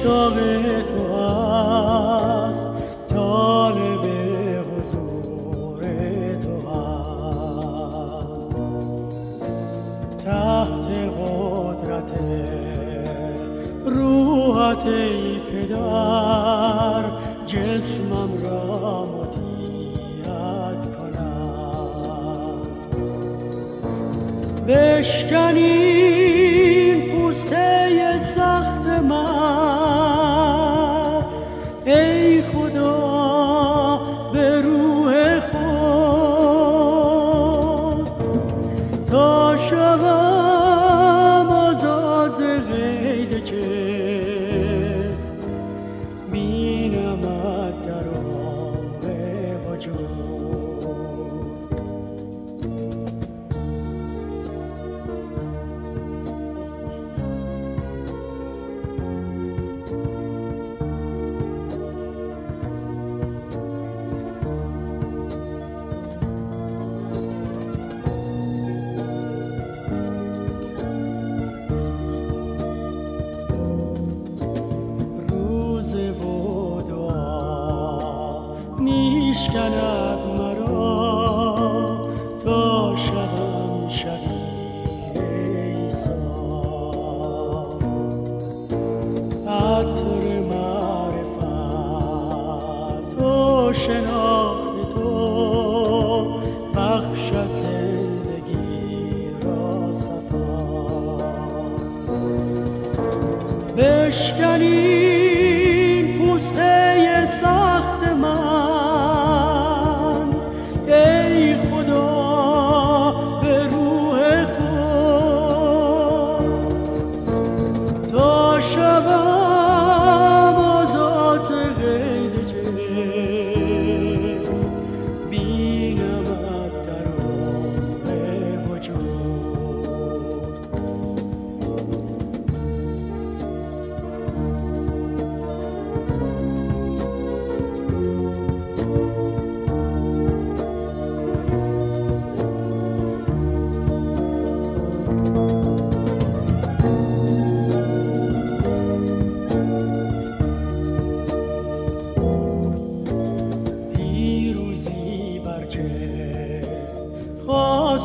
مشتاق تو هست طالب حضور تو هست تحت قدرت روحت ای پدر جسمم را مطیعت کنم. بشکنی میشکند مرا تا شوم شبیه عیسی. عطر معرفت تو شناخت تو بخشد زندگی را صفا. بشکنیم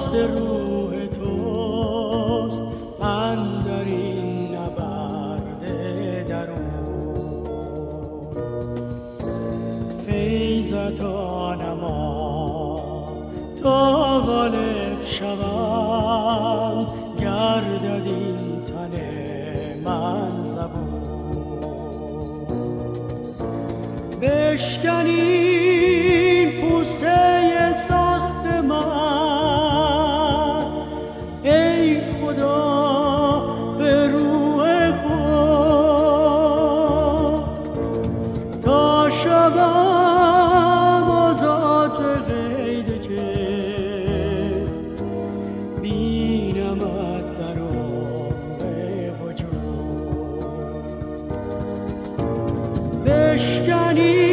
خواست روح توست. اندرین نبرد درون. فیضتا نما تا غالب شوم. گردد این تن من زبون. بشکنیم Christian